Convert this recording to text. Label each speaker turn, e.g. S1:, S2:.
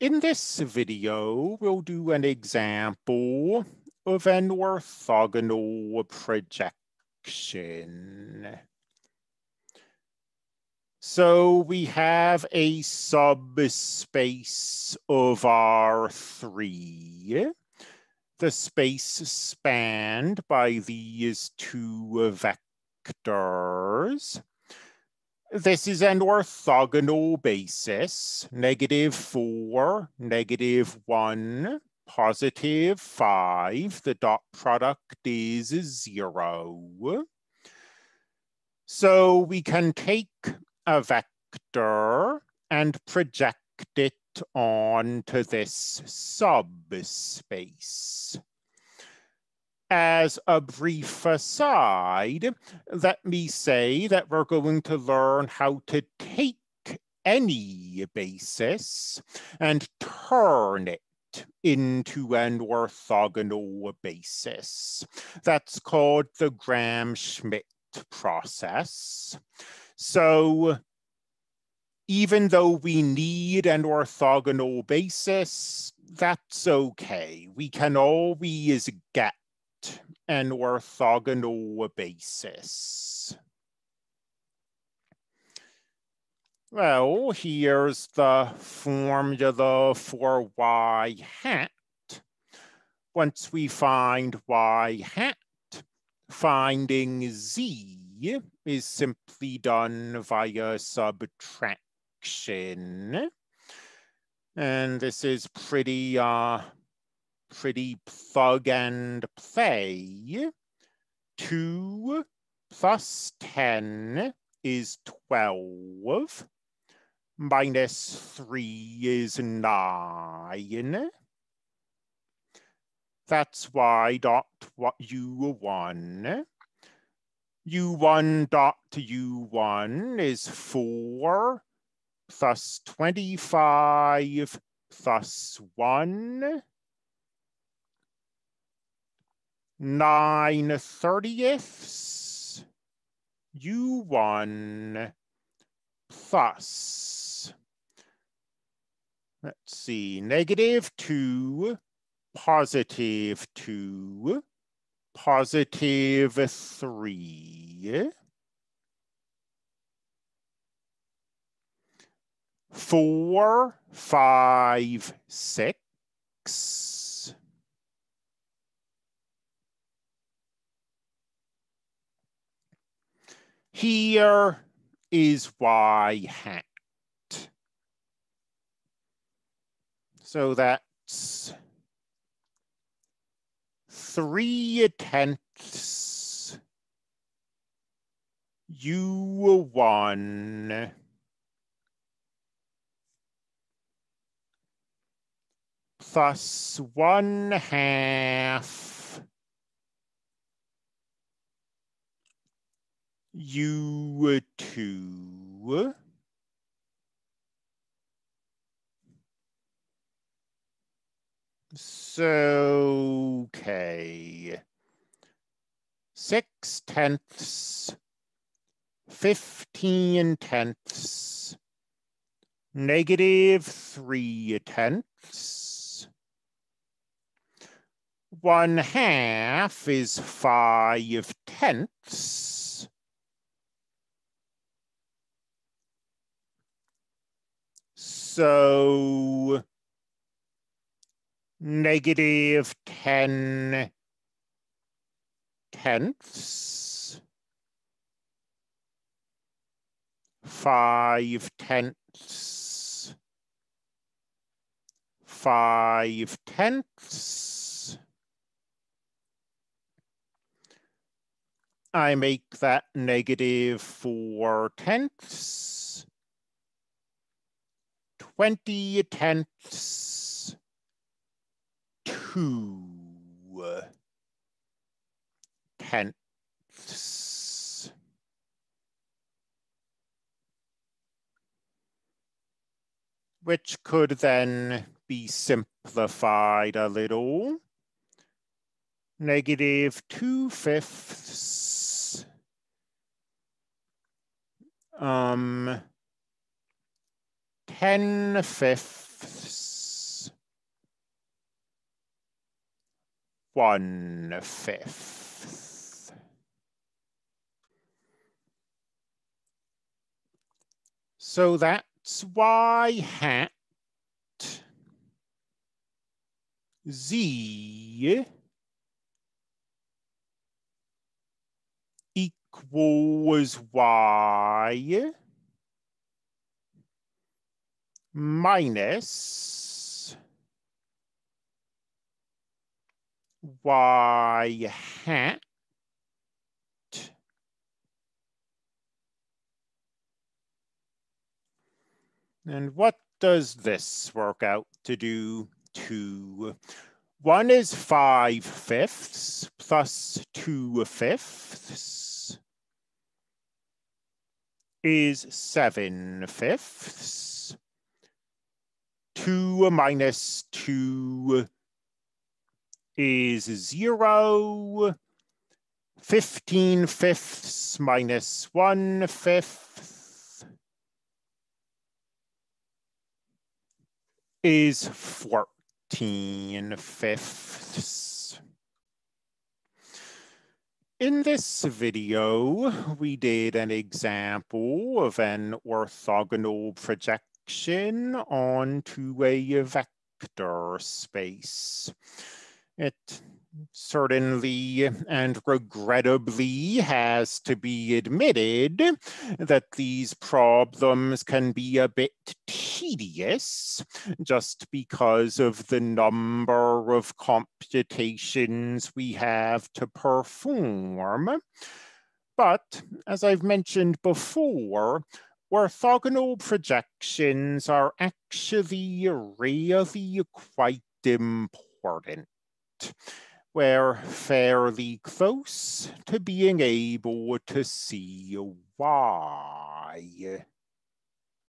S1: In this video, we'll do an example of an orthogonal projection. So we have a subspace of R3. The space spanned by these two vectors. This is an orthogonal basis, negative four, negative one, positive five. The dot product is zero. So we can take a vector and project it onto this subspace as a brief aside, let me say that we're going to learn how to take any basis and turn it into an orthogonal basis. That's called the Gram-Schmidt process. So even though we need an orthogonal basis, that's okay. We can always get an orthogonal basis. Well, here's the formula for y hat. Once we find y hat, finding z is simply done via subtraction. And this is pretty uh, pretty plug and play. 2 plus 10 is 12. Minus 3 is 9. That's y dot u1. u1 dot u1 is 4 plus 25 plus 1 nine thirtieths u1 plus, let's see, negative two, positive two, positive three, four, five, six, Here is y hat. So that's three tenths u1 plus one half you two. So okay. Six tenths fifteen tenths negative three tenths one half is five tenths so negative 10 tenths, 5 tenths, 5 tenths. I make that negative 4 tenths. 20 tenths two tenths. Which could then be simplified a little. Negative two fifths. Um, 10 fifths, one fifth. So that's y hat z equals y minus y hat And what does this work out to do? Two. One is five fifths plus two fifths is seven fifths. Two minus two is zero. 15 fifths minus one fifth is 14 fifths. In this video, we did an example of an orthogonal projection onto a vector space. It certainly and regrettably has to be admitted that these problems can be a bit tedious just because of the number of computations we have to perform. But as I've mentioned before, orthogonal projections are actually really quite important we're fairly close to being able to see why.